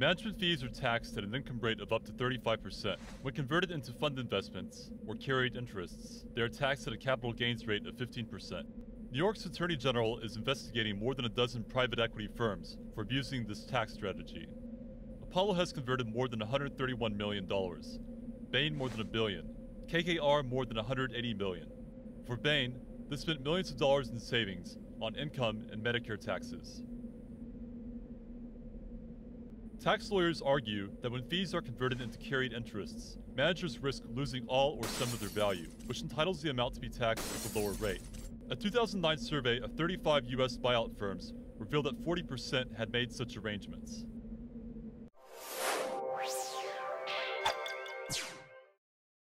Management fees are taxed at an income rate of up to 35%. When converted into fund investments, or carried interests, they are taxed at a capital gains rate of 15%. New York's Attorney General is investigating more than a dozen private equity firms for abusing this tax strategy. Apollo has converted more than $131 million, Bain more than a billion, KKR more than 180 million. For Bain, this spent millions of dollars in savings on income and Medicare taxes. Tax lawyers argue that when fees are converted into carried interests, managers risk losing all or some of their value, which entitles the amount to be taxed at a lower rate. A 2009 survey of 35 U.S. buyout firms revealed that 40% had made such arrangements.